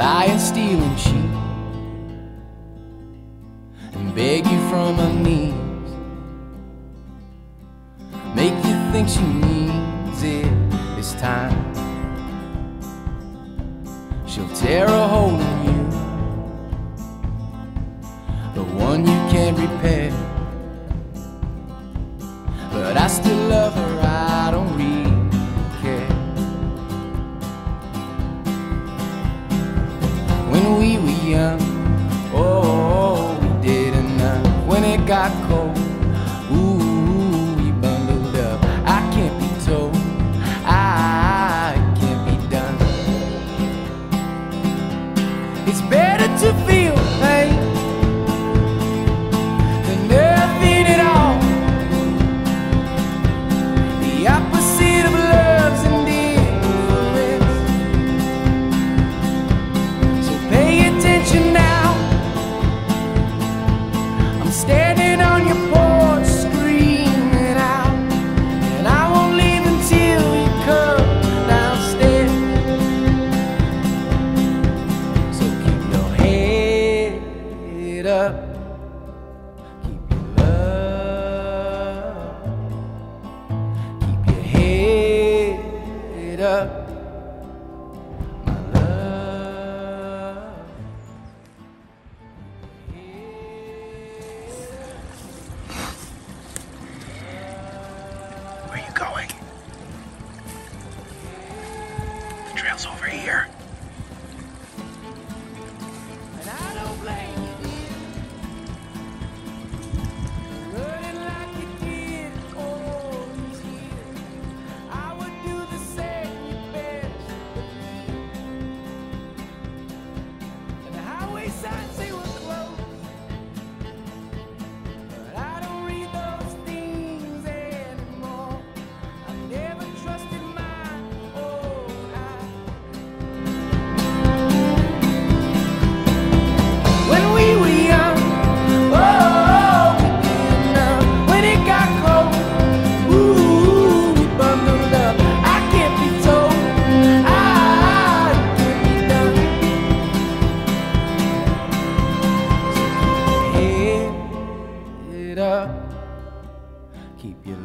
Lying, stealing sheep, and beg you from her knees, make you think she needs it this time. She'll tear a hole in you, the one you can't repair. But I still love her. museum. Oh, we did enough when it got cold. it. Where are you going? The trail's over here. keep you